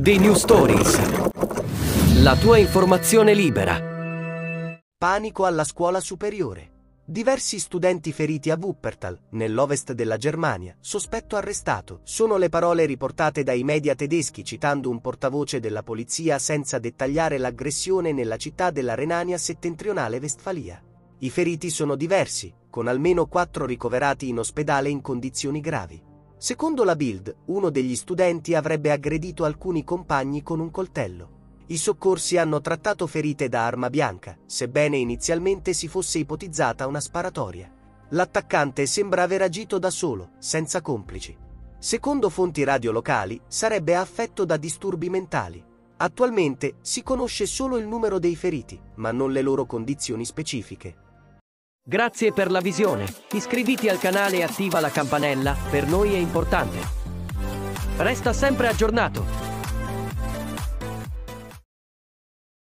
The New Stories. La tua informazione libera. Panico alla scuola superiore. Diversi studenti feriti a Wuppertal, nell'ovest della Germania, sospetto arrestato. Sono le parole riportate dai media tedeschi citando un portavoce della polizia senza dettagliare l'aggressione nella città della Renania settentrionale Vestfalia. I feriti sono diversi, con almeno quattro ricoverati in ospedale in condizioni gravi. Secondo la Bild, uno degli studenti avrebbe aggredito alcuni compagni con un coltello. I soccorsi hanno trattato ferite da arma bianca, sebbene inizialmente si fosse ipotizzata una sparatoria. L'attaccante sembra aver agito da solo, senza complici. Secondo fonti radio locali, sarebbe affetto da disturbi mentali. Attualmente si conosce solo il numero dei feriti, ma non le loro condizioni specifiche. Grazie per la visione. Iscriviti al canale e attiva la campanella, per noi è importante. Resta sempre aggiornato.